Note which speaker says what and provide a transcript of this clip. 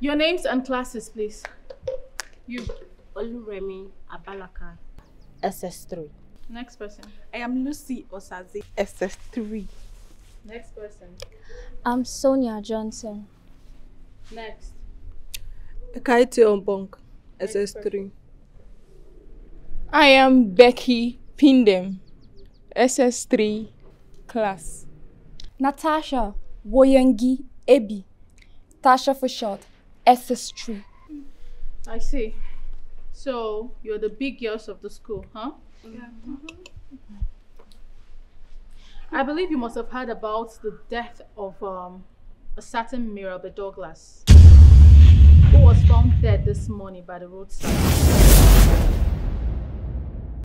Speaker 1: Your names and classes, please. You.
Speaker 2: Oluremi Abalaka.
Speaker 3: SS3.
Speaker 1: Next person.
Speaker 4: I am Lucy Osaze. SS3.
Speaker 1: Next person.
Speaker 5: I'm Sonia Johnson.
Speaker 1: Next.
Speaker 6: Kaite Ombong. SS3.
Speaker 7: I am Becky Pindem. SS3 class.
Speaker 8: Natasha Woyengi Ebi. Tasha for short. SS3.
Speaker 1: I see. So, you're the big girls of the school, huh?
Speaker 4: Yeah.
Speaker 1: I believe you must have heard about the death of um, a certain Mirabel Douglas, who was found dead this morning by the roadside.